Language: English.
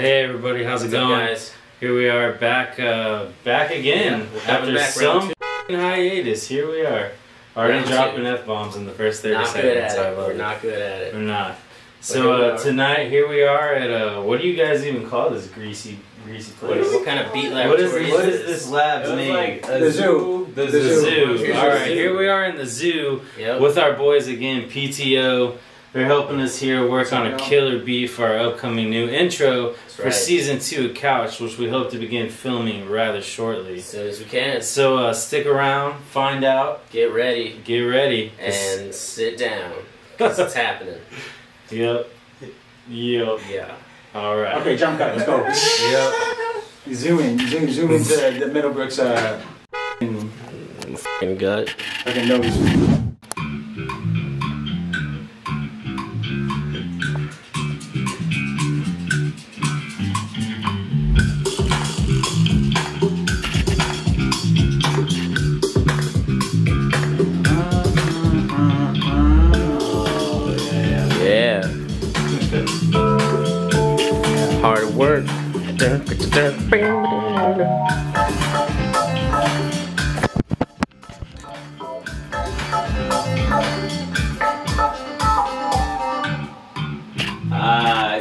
Hey everybody, how's it What's up, going? guys? Here we are back, uh, back again Yeah, after back, some hiatus. Here we are, already dropping f bombs in the first thirty Not seconds. good at I it. We're it. not good at it. We're not. So uh, tonight, here we are at uh, what do you guys even call this greasy, greasy place? what kind of beat What is, laboratory what is is this lab's name? like A the zoo. The, The zoo. zoo. Here's All the right, zoo. here we are in the zoo Yep. with our boys again, PTO. They're helping us here work on a killer beat for our upcoming new intro That's for right. season two of Couch, which we hope to begin filming rather shortly. As soon as we can. So uh, stick around, find out, Get ready get ready, and sit down. Because it's happening. Yep. Yep. Yeah. All right. Okay, jump cut. Let's go. Yep. Zoom in. Zoom, zoom into the Middlebrooks uh, Fucking gut. fucking nose. Work. Ah,